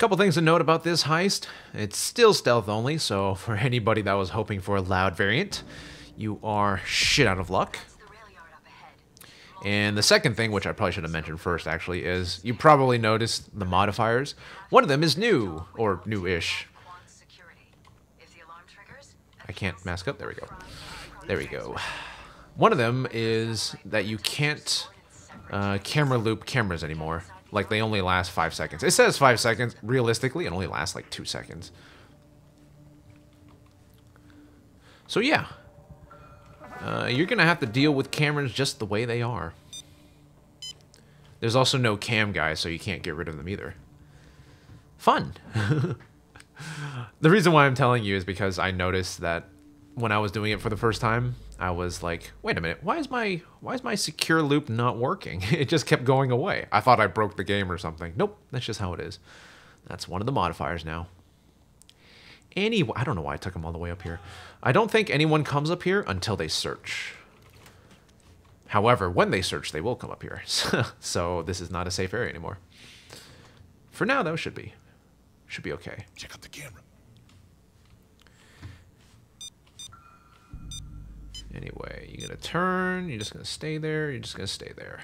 Couple things to note about this heist. It's still stealth only, so for anybody that was hoping for a loud variant, you are shit out of luck. And the second thing, which I probably should have mentioned first actually, is you probably noticed the modifiers. One of them is new, or new-ish. I can't mask up, there we go. There we go. One of them is that you can't uh, camera loop cameras anymore. Like, they only last five seconds. It says five seconds. Realistically, it only lasts like two seconds. So, yeah. Uh, you're going to have to deal with cameras just the way they are. There's also no cam guys, so you can't get rid of them either. Fun. the reason why I'm telling you is because I noticed that when I was doing it for the first time, I was like, wait a minute, why is my why is my secure loop not working? It just kept going away. I thought I broke the game or something. Nope, that's just how it is. That's one of the modifiers now. Any I don't know why I took them all the way up here. I don't think anyone comes up here until they search. However, when they search, they will come up here. so this is not a safe area anymore. For now, though, should be. Should be okay. Check out the camera. Anyway, you're going to turn. You're just going to stay there. You're just going to stay there.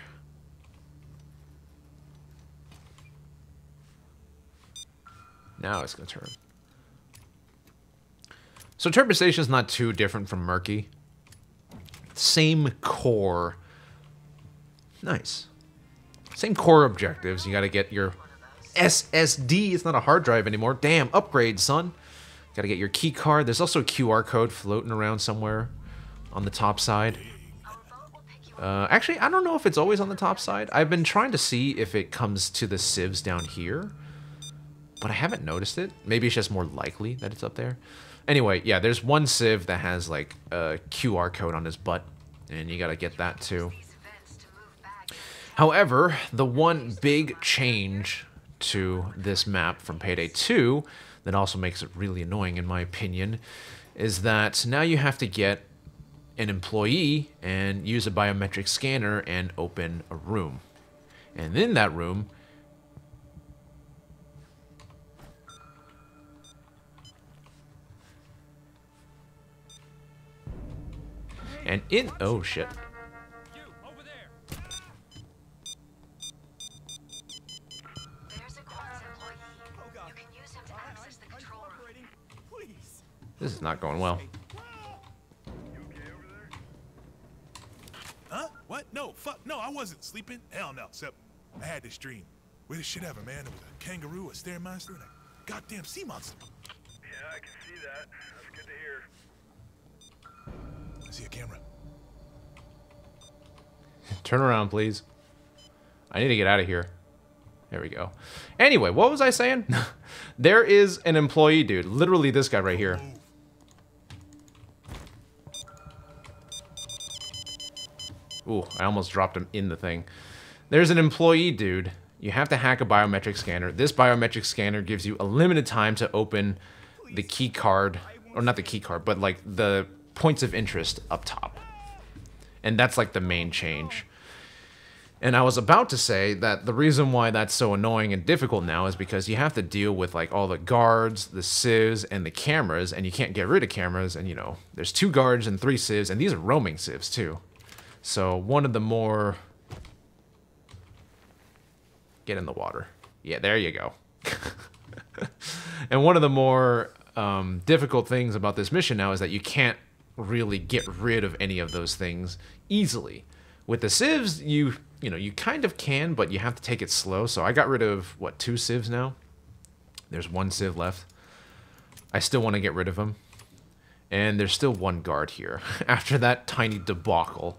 Now it's going to turn. So Turbid Station is not too different from Murky. Same core. Nice. Same core objectives. You got to get your SSD. It's not a hard drive anymore. Damn, upgrade, son. Got to get your key card. There's also a QR code floating around somewhere on the top side. Uh, actually, I don't know if it's always on the top side. I've been trying to see if it comes to the civs down here, but I haven't noticed it. Maybe it's just more likely that it's up there. Anyway, yeah, there's one civ that has like a QR code on his butt, and you gotta get that too. However, the one big change to this map from Payday 2 that also makes it really annoying in my opinion is that now you have to get an employee and use a biometric scanner and open a room. And in that room, and in oh shit. This is not going well. Fuck. No, I wasn't sleeping. Hell no. Except I had this dream. Weirdest shit ever, man. There was a kangaroo, a stairmaster, and a goddamn sea monster. Yeah, I can see that. That's good to hear. I see a camera. Turn around, please. I need to get out of here. There we go. Anyway, what was I saying? there is an employee, dude. Literally this guy right here. Oh, Ooh, I almost dropped him in the thing. There's an employee, dude. You have to hack a biometric scanner. This biometric scanner gives you a limited time to open the key card, or not the key card, but like the points of interest up top. And that's like the main change. And I was about to say that the reason why that's so annoying and difficult now is because you have to deal with like all the guards, the civs, and the cameras, and you can't get rid of cameras. And you know, there's two guards and three civs, and these are roaming civs too. So one of the more... Get in the water. Yeah, there you go. and one of the more um, difficult things about this mission now is that you can't really get rid of any of those things easily. With the civs, you you know, you kind of can, but you have to take it slow. So I got rid of, what, two civs now? There's one civ left. I still want to get rid of them. And there's still one guard here. After that tiny debacle,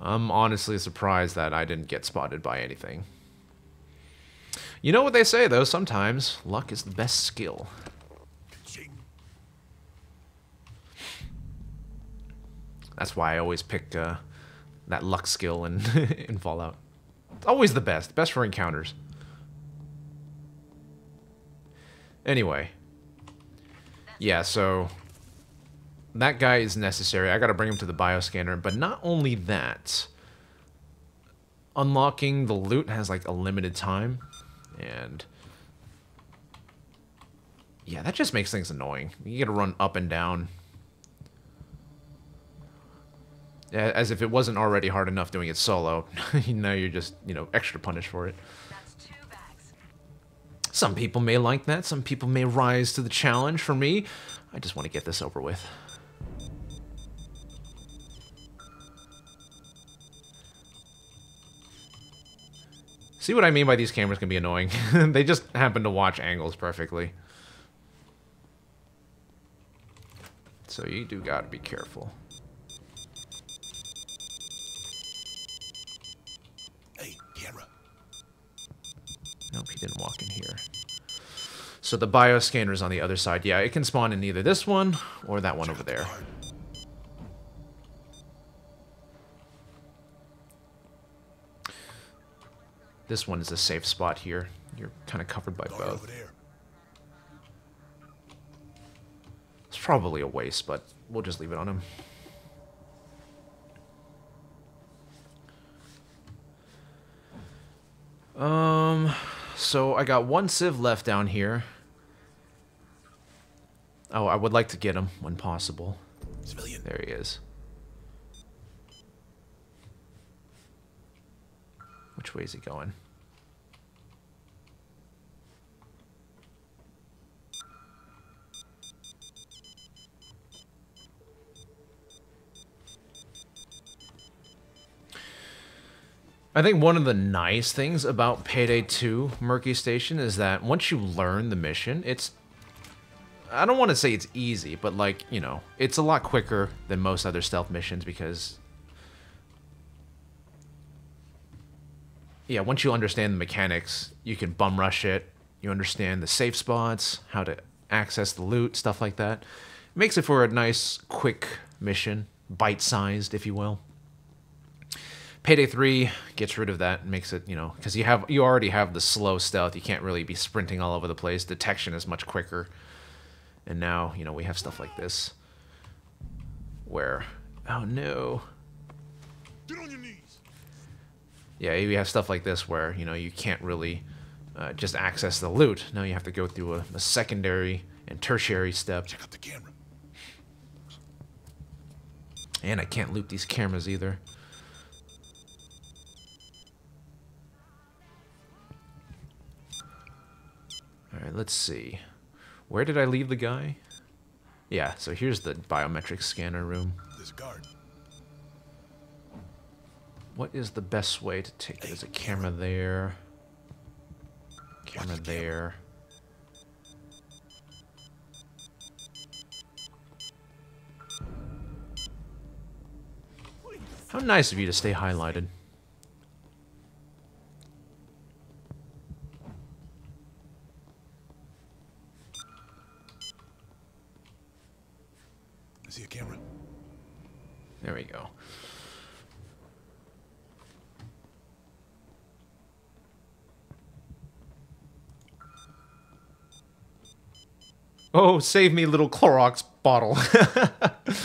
I'm honestly surprised that I didn't get spotted by anything. You know what they say, though, sometimes luck is the best skill. That's why I always pick uh, that luck skill in, in Fallout. It's always the best. Best for encounters. Anyway. Yeah, so... That guy is necessary. I gotta bring him to the bioscanner. But not only that... Unlocking the loot has like a limited time. And Yeah, that just makes things annoying. You gotta run up and down. As if it wasn't already hard enough doing it solo. now you're just, you know, extra punished for it. Some people may like that. Some people may rise to the challenge. For me, I just want to get this over with. See what I mean by these cameras can be annoying? they just happen to watch angles perfectly. So you do gotta be careful. Hey, camera. Nope, he didn't walk in here. So the bioscanner's on the other side. Yeah, it can spawn in either this one or that one over there. This one is a safe spot here. You're kind of covered by both. It's probably a waste, but we'll just leave it on him. Um, so I got one civ left down here. Oh, I would like to get him when possible. Civilian. There he is. Which way is he going? I think one of the nice things about Payday 2 Murky Station is that once you learn the mission, it's I don't want to say it's easy, but like, you know, it's a lot quicker than most other stealth missions because Yeah, once you understand the mechanics, you can bum rush it. You understand the safe spots, how to access the loot, stuff like that. It makes it for a nice quick mission, bite-sized if you will. Payday 3 gets rid of that and makes it, you know, because you have you already have the slow stealth. You can't really be sprinting all over the place. Detection is much quicker. And now, you know, we have stuff like this where oh no. Get on your knees. Yeah, you have stuff like this where, you know, you can't really uh, just access the loot. Now you have to go through a, a secondary and tertiary step. Check out the camera. And I can't loot these cameras either. Alright, let's see. Where did I leave the guy? Yeah, so here's the biometric scanner room. There's a guard. What is the best way to take it? There's a camera there. Camera the camera. there. How nice of you to stay highlighted. I see a camera. There we go. Oh, save me, little Clorox bottle.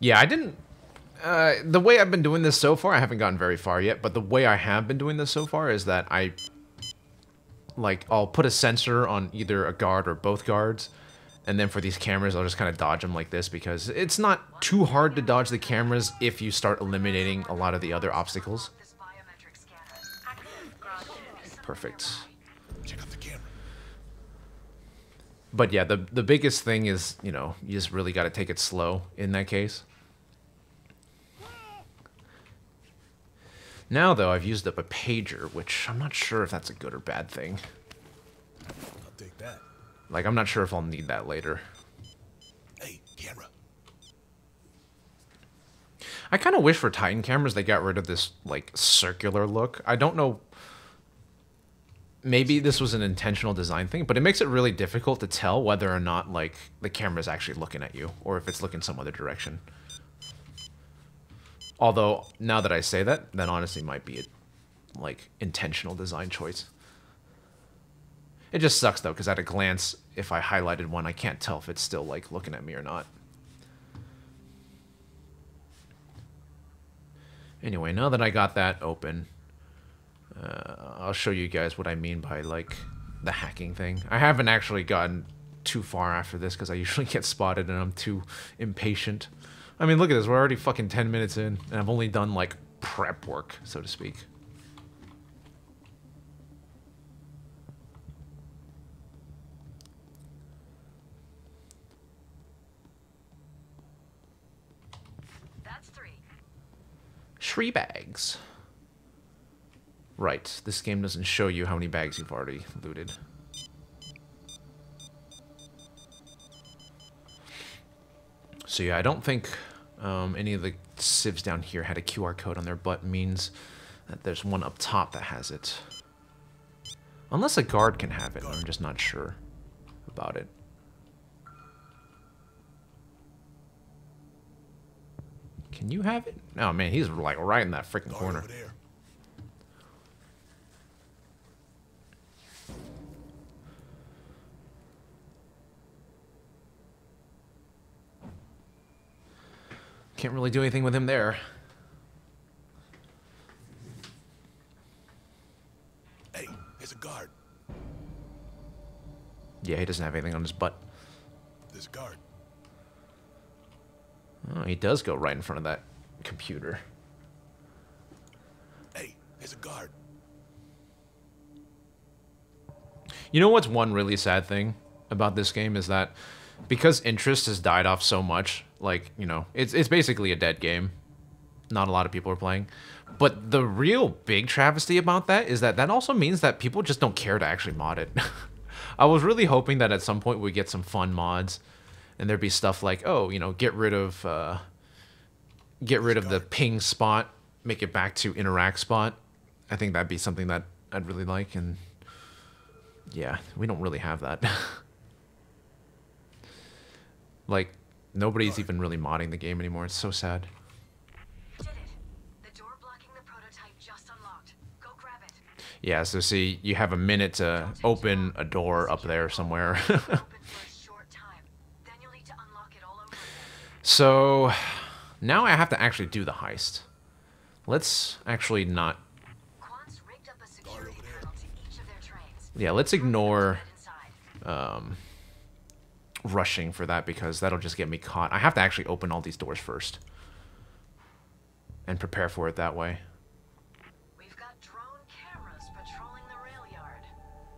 yeah, I didn't. Uh, the way I've been doing this so far, I haven't gotten very far yet, but the way I have been doing this so far is that I like I'll put a sensor on either a guard or both guards and then for these cameras I'll just kind of dodge them like this because it's not too hard to dodge the cameras if you start eliminating a lot of the other obstacles. Perfect. Check out the camera. But yeah, the the biggest thing is, you know, you just really got to take it slow in that case. Now though, I've used up a pager, which I'm not sure if that's a good or bad thing. I'll take that. Like I'm not sure if I'll need that later. Hey, camera. I kind of wish for Titan cameras they got rid of this like circular look. I don't know. Maybe this was an intentional design thing, but it makes it really difficult to tell whether or not like the camera is actually looking at you or if it's looking some other direction. Although now that I say that, that honestly might be a like intentional design choice. It just sucks though, because at a glance, if I highlighted one, I can't tell if it's still like looking at me or not. Anyway, now that I got that open, uh, I'll show you guys what I mean by like the hacking thing. I haven't actually gotten too far after this because I usually get spotted and I'm too impatient. I mean, look at this. We're already fucking 10 minutes in and I've only done like prep work, so to speak. That's three. Three bags. Right, this game doesn't show you how many bags you've already looted. So yeah, I don't think um, any of the civs down here had a QR code on their butt means that there's one up top that has it. Unless a guard can have it, I'm just not sure about it. Can you have it? Oh man, he's like right in that freaking corner. Can't really do anything with him there. Hey, there's a guard. Yeah, he doesn't have anything on his butt. There's a guard. Oh, he does go right in front of that computer. Hey, there's a guard. You know what's one really sad thing about this game is that because interest has died off so much, like, you know, it's it's basically a dead game. Not a lot of people are playing. But the real big travesty about that is that that also means that people just don't care to actually mod it. I was really hoping that at some point we get some fun mods and there'd be stuff like, oh, you know, get rid of uh get rid of the ping spot, make it back to interact spot. I think that'd be something that I'd really like and yeah, we don't really have that. like, nobody's even really modding the game anymore. It's so sad. Did it. The door blocking the prototype just unlocked. Go grab it. Yeah, so see, you have a minute to open a door up there somewhere. Open for a short time. Then you'll need to unlock it all over again. so, now I have to actually do the heist. Let's actually not... Quant's rigged up a security panel to each of their trains. Yeah, let's ignore Get inside. Um, rushing for that because that'll just get me caught. I have to actually open all these doors first. And prepare for it that way. We've got drone cameras patrolling the rail yard.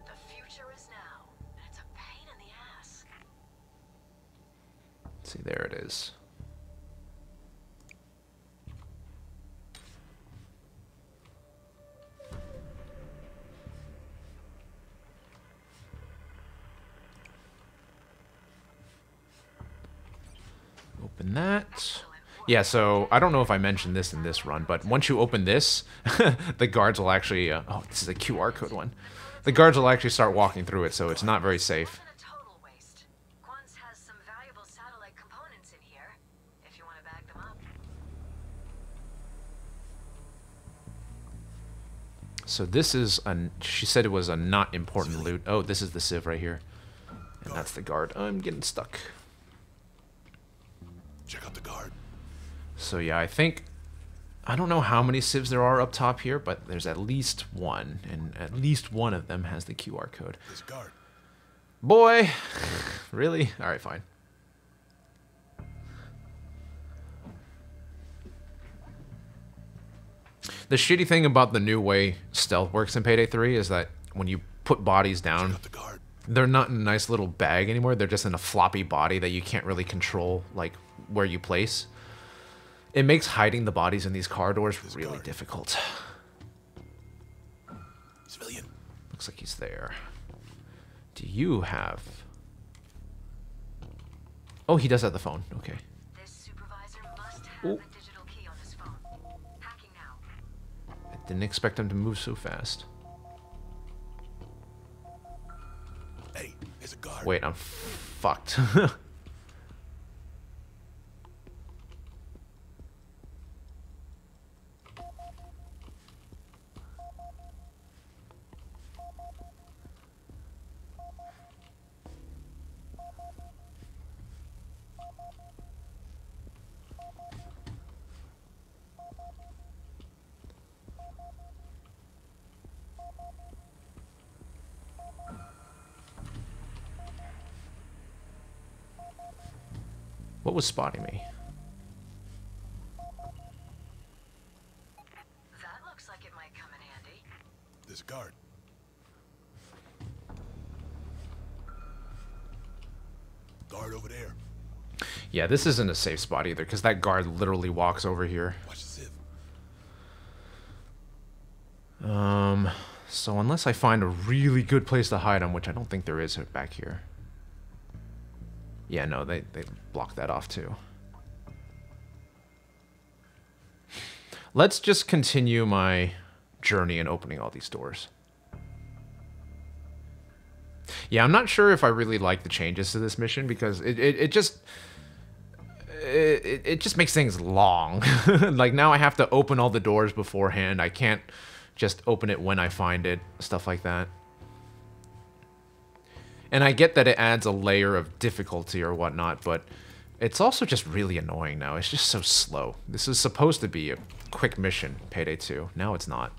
The future is now, and it's a pain in the ass. See, there it is. Open that. Yeah, so I don't know if I mentioned this in this run, but once you open this, the guards will actually. Uh, oh, this is a QR code one. The guards will actually start walking through it, so it's not very safe. So this is a. She said it was a not important loot. Oh, this is the civ right here, and that's the guard. I'm getting stuck. Check out the guard. So yeah, I think I don't know how many civs there are up top here, but there's at least one, and at least one of them has the QR code. A guard. Boy, really? All right, fine. The shitty thing about the new way stealth works in Payday 3 is that when you put bodies down, they're not in a nice little bag anymore. They're just in a floppy body that you can't really control, like where you place. It makes hiding the bodies in these corridors really guard. difficult. Civilian. Looks like he's there. Do you have? Oh, he does have the phone. Okay. This supervisor must have Ooh. the digital key on his phone. Hacking now. I didn't expect him to move so fast. Hey, there's a guard. Wait, I'm fucked. What was spotting me? That looks like it might come in handy. There's a guard. Guard over there. Yeah, this isn't a safe spot either, because that guard literally walks over here. Watch the civ. Um, so unless I find a really good place to hide him, which I don't think there is back here. Yeah, no, they, they blocked that off too. Let's just continue my journey in opening all these doors. Yeah, I'm not sure if I really like the changes to this mission because it, it, it just it, it just makes things long. like now I have to open all the doors beforehand. I can't just open it when I find it, stuff like that. And I get that it adds a layer of difficulty or whatnot, but it's also just really annoying now. It's just so slow. This is supposed to be a quick mission, Payday 2. Now it's not.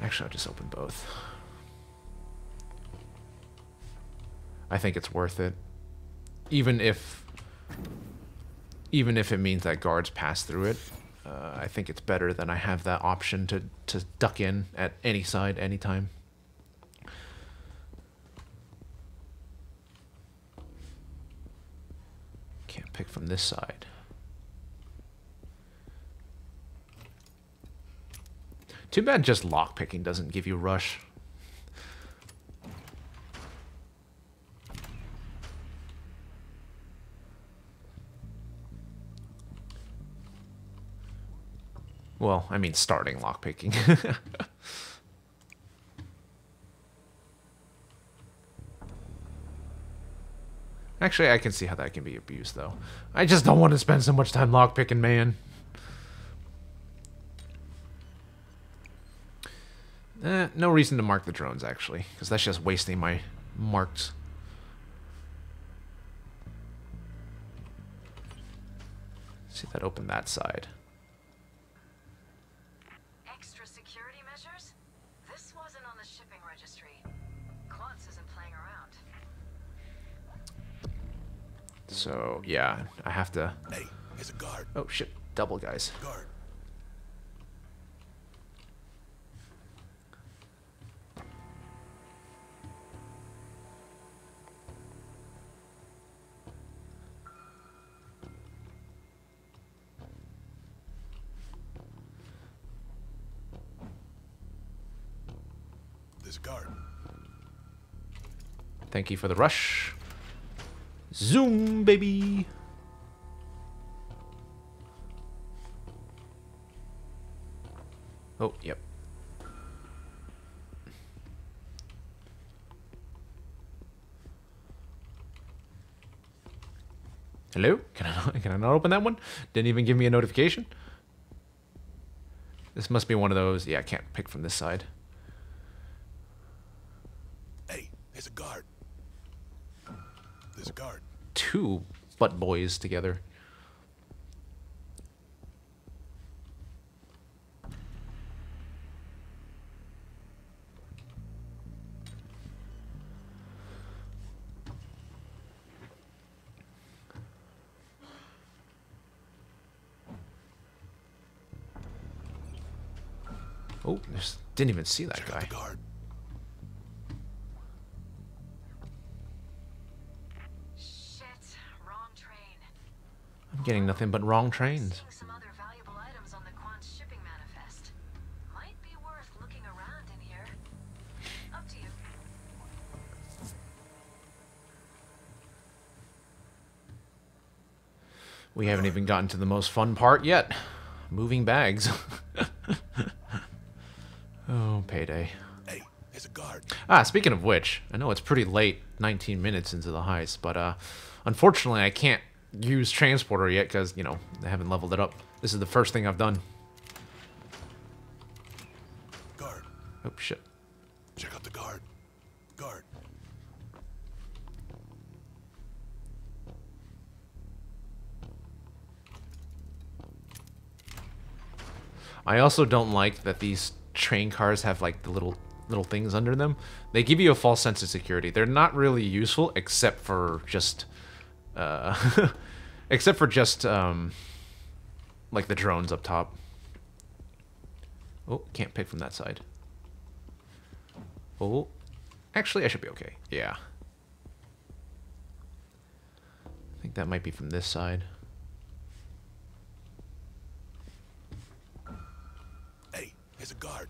Actually, I'll just open both. I think it's worth it. Even if even if it means that guards pass through it, uh, I think it's better than I have that option to, to duck in at any side, anytime. Can't pick from this side. Too bad just lockpicking doesn't give you rush. Well, I mean starting lockpicking. Actually, I can see how that can be abused, though. I just don't want to spend so much time lockpicking, man. Eh, no reason to mark the drones, actually, because that's just wasting my marks. See that open that side. So, yeah, I have to... Hey, there's a guard. Oh, shit. Double, guys. Guard. Guard. Thank you for the rush. Zoom, baby. Oh, yep. Hello? Can I not, can I not open that one? Didn't even give me a notification. This must be one of those. Yeah, I can't pick from this side. Hey, there's a guard. There's a guard. Two butt boys together. Oh, didn't even see that Check guy. In nothing but wrong trains. We haven't even gotten to the most fun part yet. Moving bags. oh, payday. Hey, there's a guard. Ah, speaking of which, I know it's pretty late, 19 minutes into the heist, but uh, unfortunately I can't use transporter yet because, you know, I haven't leveled it up. This is the first thing I've done. Guard. Oh, shit. Check out the guard. Guard. I also don't like that these train cars have like the little little things under them. They give you a false sense of security. They're not really useful except for just, uh, except for just um, like the drones up top. Oh, can't pick from that side. Oh, actually, I should be okay. Yeah. I think that might be from this side. Hey, there's a guard.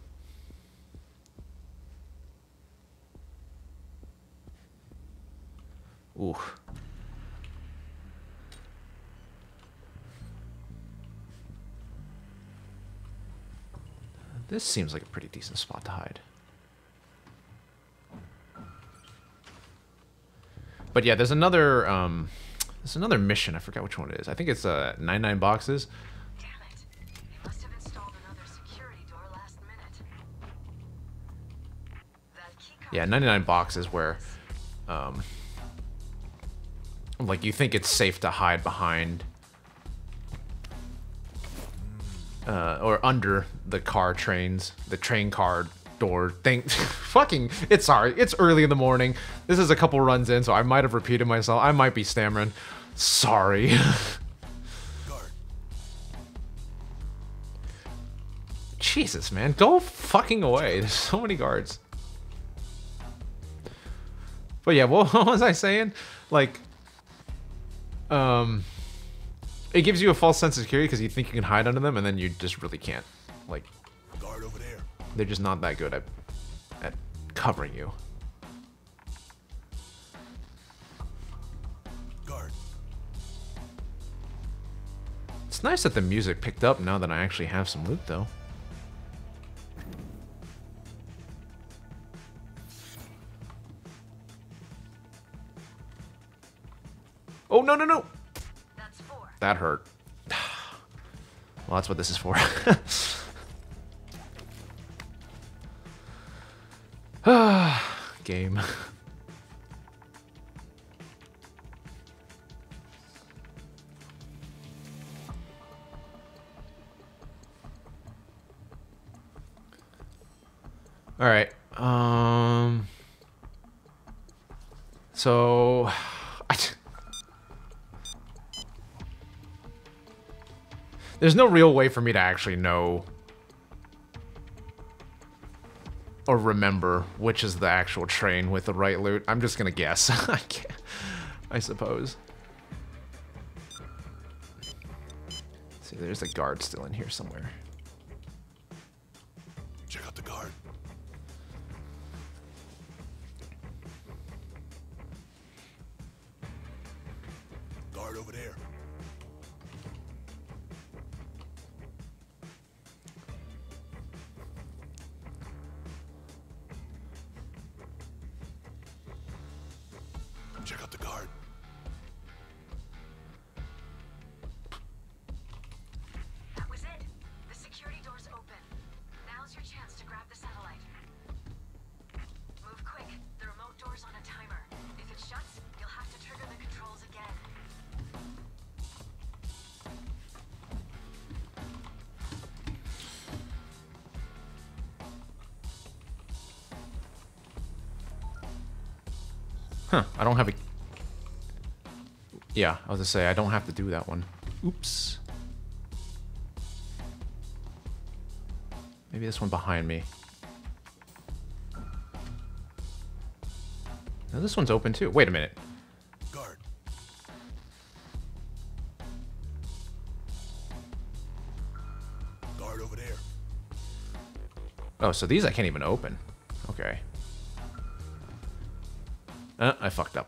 Ooh. This seems like a pretty decent spot to hide. But yeah, there's another um, there's another mission. I forgot which one it is. I think it's uh, 99 boxes. Damn it. They must have installed another security door last minute. That key card Yeah, 99 boxes where um, like you think it's safe to hide behind uh, or under the car trains, the train car door thing. Fucking, it's sorry, it's early in the morning. This is a couple runs in, so I might have repeated myself. I might be stammering. Sorry. Jesus, man, go fucking away. There's so many guards. But yeah, what, what was I saying? Like, um, it gives you a false sense of security because you think you can hide under them, and then you just really can't. Like, Guard over there. they're just not that good at at covering you. Guard. It's nice that the music picked up now that I actually have some loot, though. Oh, no, no, no! That hurt. Well, that's what this is for. Game. All right. Um. So, There's no real way for me to actually know or remember which is the actual train with the right loot. I'm just gonna guess. I. I suppose. See, there's a guard still in here somewhere. Huh, I don't have a... Yeah, I was gonna say, I don't have to do that one. Oops. Maybe this one behind me. Now this one's open too. Wait a minute. Guard. Guard over there. Oh, so these I can't even open. Okay. There's a again.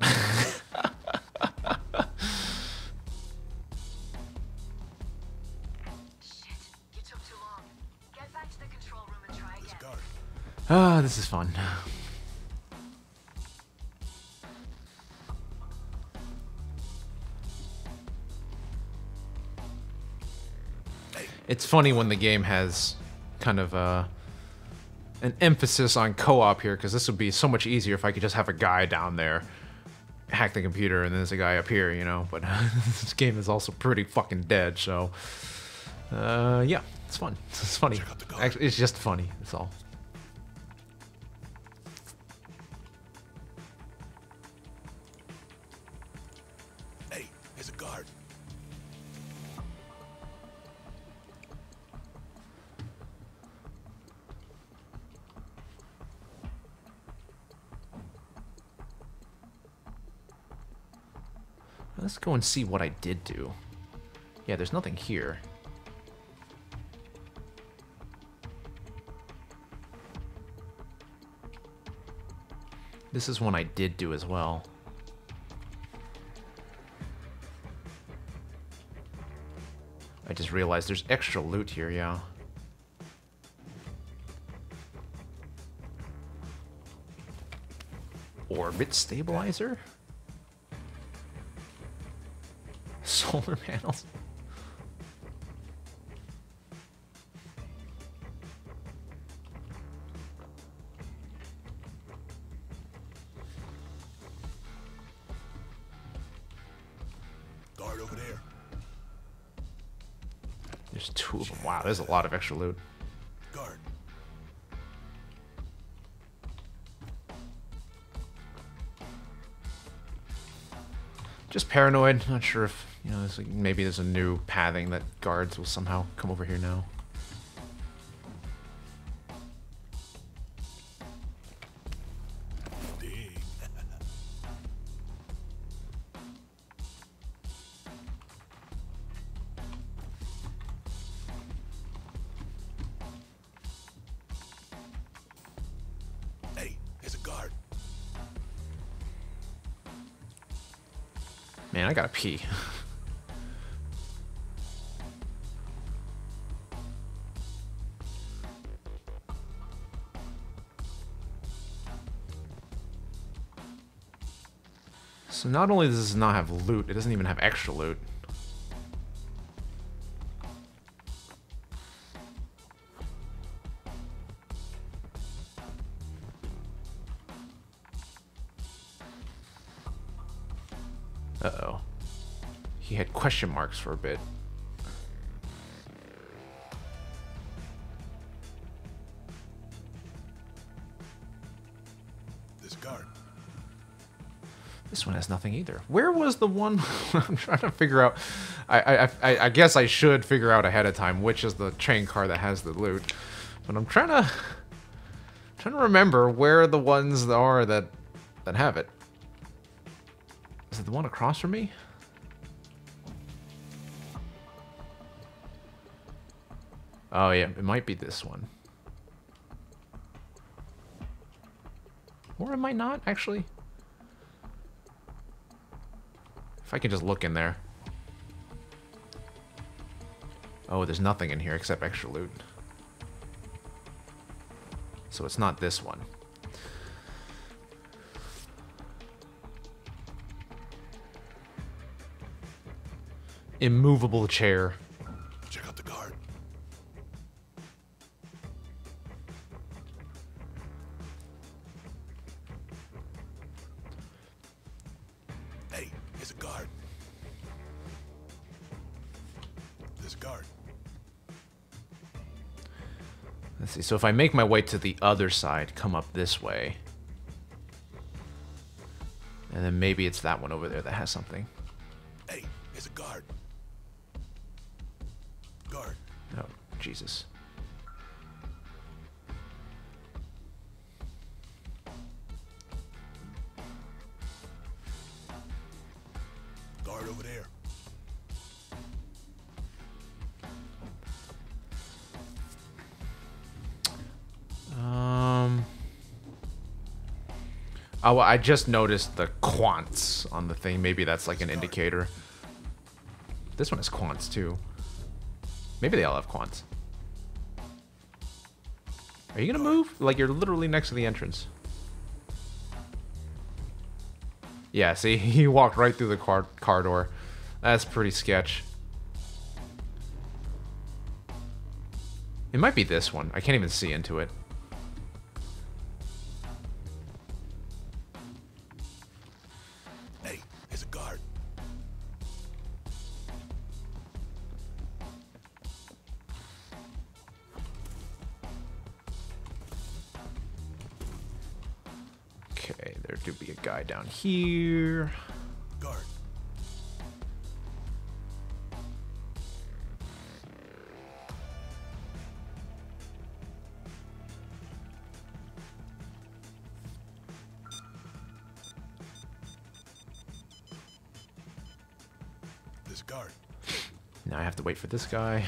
guard. Ah, this is fun. It's funny when the game has kind of uh, an emphasis on co-op here, because this would be so much easier if I could just have a guy down there hack the computer and then there's a guy up here, you know. But this game is also pretty fucking dead, so uh, yeah, it's fun. It's funny. Check out the. Actually, it's just funny. That's all. Let's go and see what I did do. Yeah, there's nothing here. This is one I did do as well. I just realized there's extra loot here, yeah. Orbit stabilizer? Solar panels? Guard over there. There's two of them. Wow, there's a lot of extra loot. Just paranoid. Not sure if you know. Like, maybe there's a new pathing that guards will somehow come over here now. Man, I gotta pee. So not only does this not have loot, it doesn't even have extra loot. Question marks for a bit. Guard. This one has nothing either. Where was the one? I'm trying to figure out. I, I I I guess I should figure out ahead of time which is the train car that has the loot. But I'm trying to trying to remember where the ones are that that have it. Is it the one across from me? Oh yeah, it might be this one. Or it might not, actually. If I can just look in there. Oh, there's nothing in here except extra loot. So it's not this one. Immovable chair. So if I make my way to the other side, come up this way. And then maybe it's that one over there that has something. Hey, there's a guard. Guard. Oh, Jesus. Oh, I just noticed the quants on the thing. Maybe that's like an indicator. This one has quants too. Maybe they all have quants. Are you gonna move? Like you're literally next to the entrance. Yeah, see, he walked right through the car, car door. That's pretty sketch. It might be this one. I can't even see into it. here. Guard. This guard. Now I have to wait for this guy.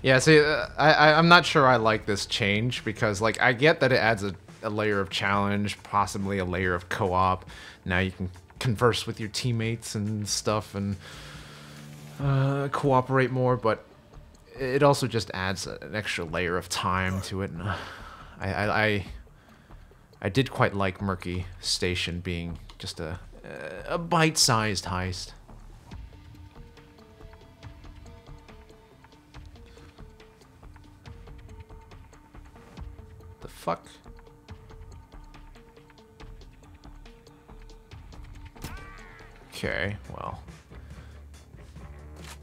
Yeah, see, uh, I, I'm not sure I like this change because, like, I get that it adds a a layer of challenge, possibly a layer of co-op. Now you can converse with your teammates and stuff and uh, cooperate more, but it also just adds an extra layer of time to it. And uh, I, I, I, I did quite like Murky Station being just a, a bite-sized heist. The fuck? Okay, well.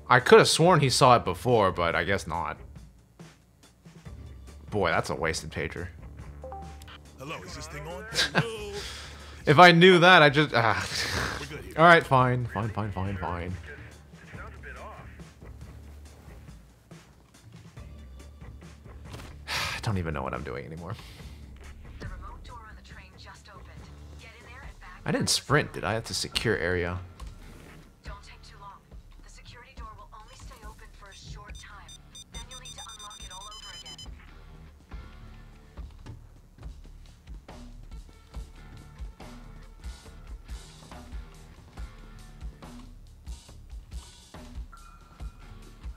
I could have sworn he saw it before, but I guess not. Boy, that's a wasted pager. Hello, is this thing on? If I knew that, I just... Ah. We're good here. Alright, fine. Fine, fine, fine, fine. It sounds a bit off. I don't even know what I'm doing anymore. I didn't sprint, did I? That's a secure area. Don't take too long. The security door will only stay open for a short time. Then you'll need to unlock it all over again.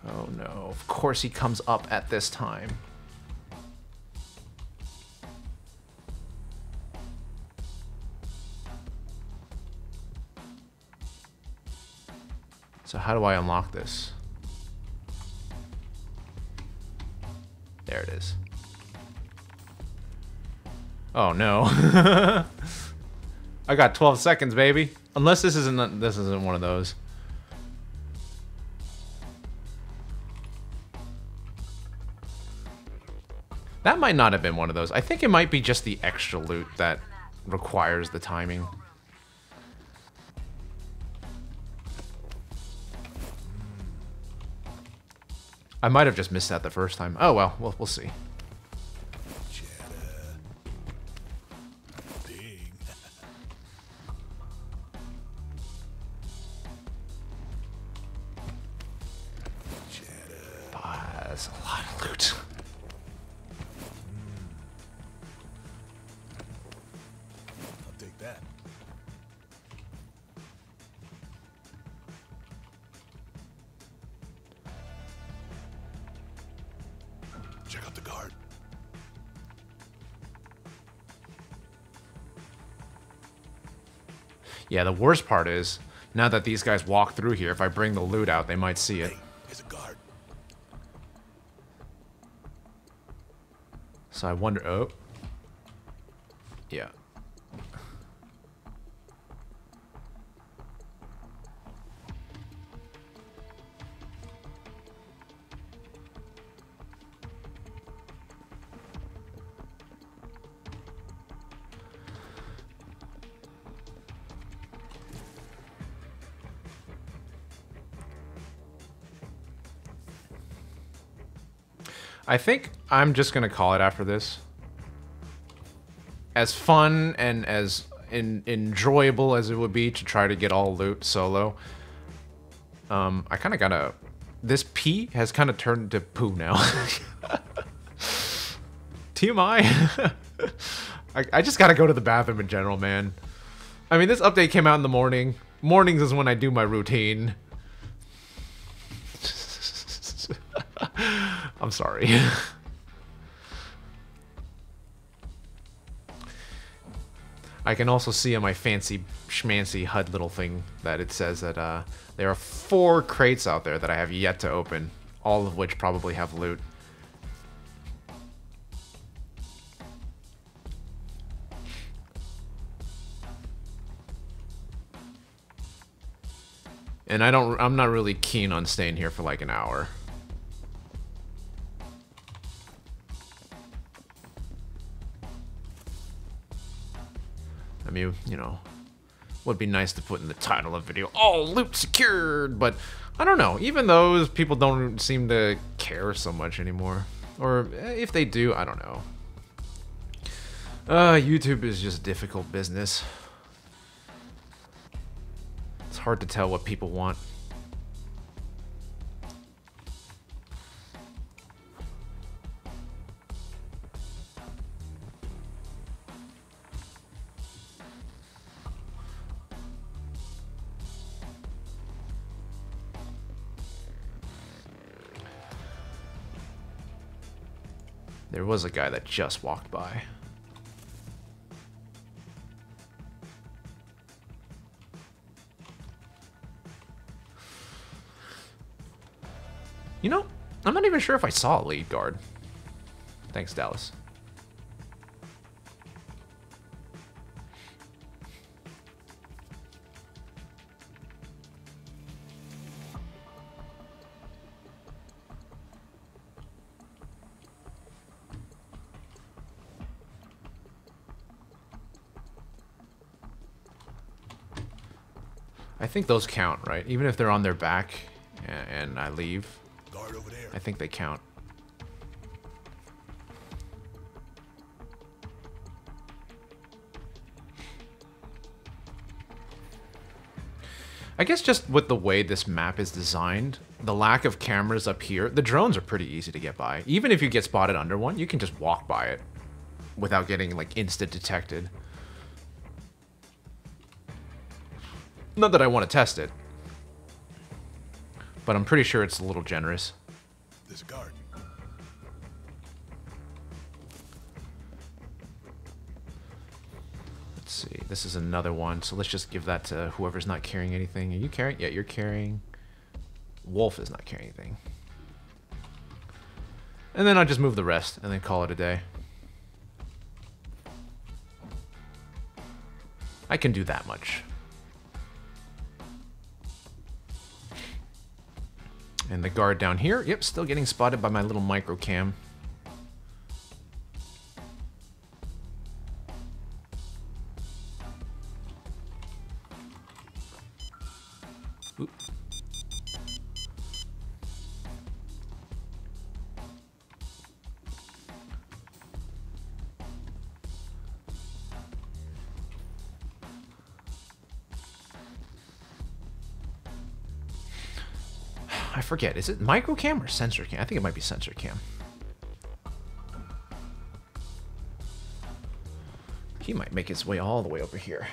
Oh no, of course he comes up at this time. So how do I unlock this? There it is. Oh no. I got 12 seconds, baby. Unless this isn't this isn't one of those. That might not have been one of those. I think it might be just the extra loot that requires the timing. I might have just missed that the first time. Oh well, we'll, we'll see. Yeah, the worst part is, now that these guys walk through here, if I bring the loot out, they might see it. Hey, there's a guard. So I wonder, oh. Yeah. I think I'm just gonna call it after this. As fun and as in, enjoyable as it would be to try to get all loot solo, um, I kind of gotta. This pee has kind of turned to poo now. TMI. I, I just gotta go to the bathroom in general, man. I mean, this update came out in the morning. Mornings is when I do my routine. I'm sorry. I can also see on my fancy schmancy HUD little thing that it says that uh, there are four crates out there that I have yet to open, all of which probably have loot. And I don't I'm not really keen on staying here for like an hour. I mean, you know, would be nice to put in the title of video, all loot secured, but I don't know. Even those people don't seem to care so much anymore. Or eh, if they do, I don't know. Uh, YouTube is just difficult business. It's hard to tell what people want. Was a guy that just walked by. You know, I'm not even sure if I saw a lead guard. Thanks, Dallas. Think those count, right? Even if they're on their back a- and I leave, Guard over there. I think they count. I guess just with the way this map is designed, the lack of cameras up here, the drones are pretty easy to get by. Even if you get spotted under one, you can just walk by it without getting like instant detected. Not that I want to test it, but I'm pretty sure it's a little generous. There's a guard. Let's see. This is another one, so let's just give that to whoever's not carrying anything. Are you carrying? Yeah, you're carrying. Wolf is not carrying anything. And then I'll just move the rest and then call it a day. I can do that much. And the guard down here, yep, still getting spotted by my little micro forget. Is it micro cam or sensor cam? I think it might be sensor cam. He might make his way all the way over here.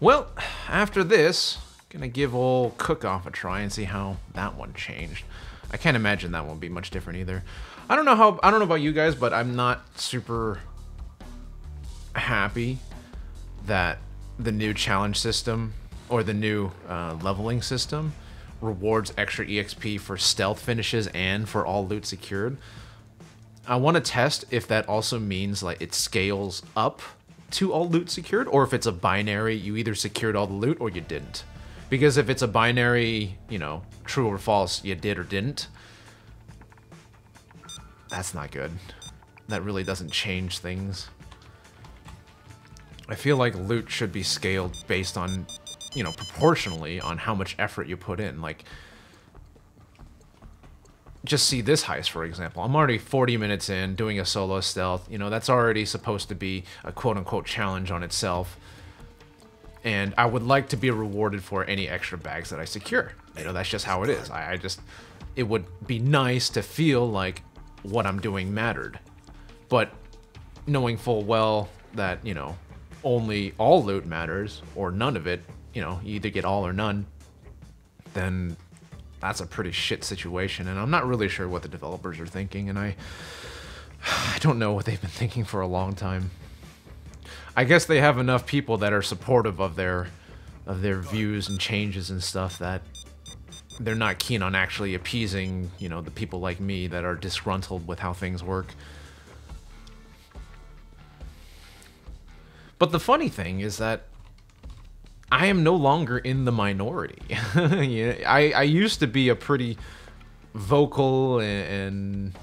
Well, after this, gonna give old Cook off a try and see how that one changed. I can't imagine that won't be much different either. I don't know how I don't know about you guys, but I'm not super happy that the new challenge system or the new uh, leveling system rewards extra EXP for stealth finishes and for all loot secured. I want to test if that also means like it scales up to all loot secured or if it's a binary you either secured all the loot or you didn't. Because if it's a binary, you know, true or false, you did or didn't, that's not good. That really doesn't change things. I feel like loot should be scaled based on, you know, proportionally on how much effort you put in. Like, just see this heist, for example. I'm already 40 minutes in doing a solo stealth. You know, that's already supposed to be a quote unquote challenge on itself. And I would like to be rewarded for any extra bags that I secure. You know, that's just how it is. I, I just, it would be nice to feel like what I'm doing mattered. But knowing full well that, you know, only all loot matters or none of it, you know, you either get all or none, then that's a pretty shit situation. And I'm not really sure what the developers are thinking. And I, I don't know what they've been thinking for a long time. I guess they have enough people that are supportive of their, of their views and changes and stuff that they're not keen on actually appeasing, you know, the people like me that are disgruntled with how things work. But the funny thing is that I am no longer in the minority. yeah, I, I used to be a pretty vocal and, and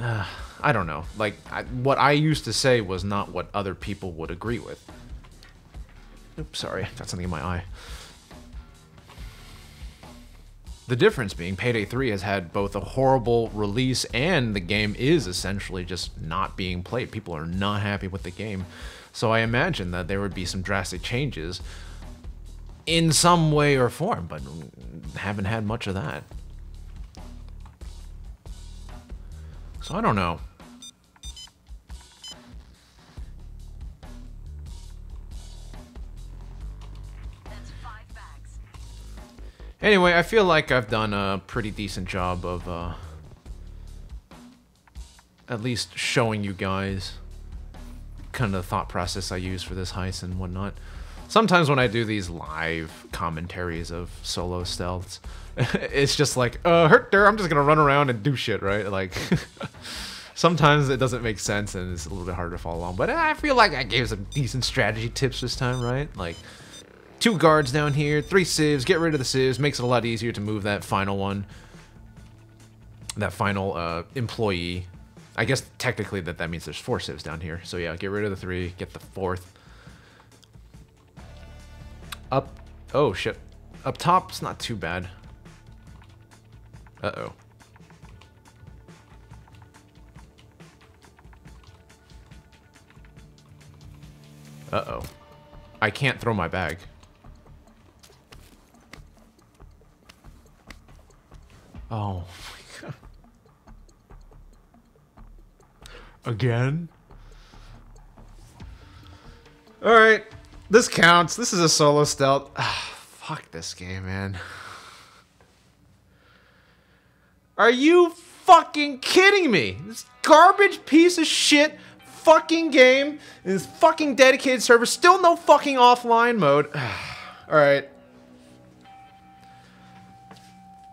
uh, I don't know. Like I, what I used to say was not what other people would agree with. Oops, sorry, got something in my eye. The difference being Payday 3 has had both a horrible release and the game is essentially just not being played. People are not happy with the game. So I imagine that there would be some drastic changes in some way or form, but haven't had much of that. So I don't know. Anyway, I feel like I've done a pretty decent job of uh, at least showing you guys kind of the thought process I use for this heist and whatnot. Sometimes when I do these live commentaries of solo stealths, it's just like, uh, hurt there, I'm just gonna run around and do shit, right? Like, sometimes it doesn't make sense and it's a little bit harder to follow along. But I feel like I gave some decent strategy tips this time, right? Like, two guards down here, three civs, get rid of the civs, makes it a lot easier to move that final one. That final uh, employee. I guess technically that that means there's four civs down here. So yeah, get rid of the three, get the fourth. Up, oh shit. Up top, it's not too bad. Uh-oh. Uh-oh. I can't throw my bag. Oh my god. Again? Alright. This counts. This is a solo stealth. Ah, fuck this game, man. Are you fucking kidding me? This garbage piece of shit fucking game. This fucking dedicated server. Still no fucking offline mode. Alright.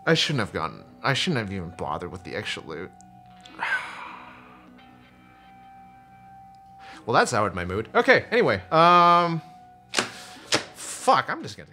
I shouldn't have gone. I shouldn't have even bothered with the extra loot. Well, that soured my mood. Okay, anyway. Um... Fuck, I'm just gonna...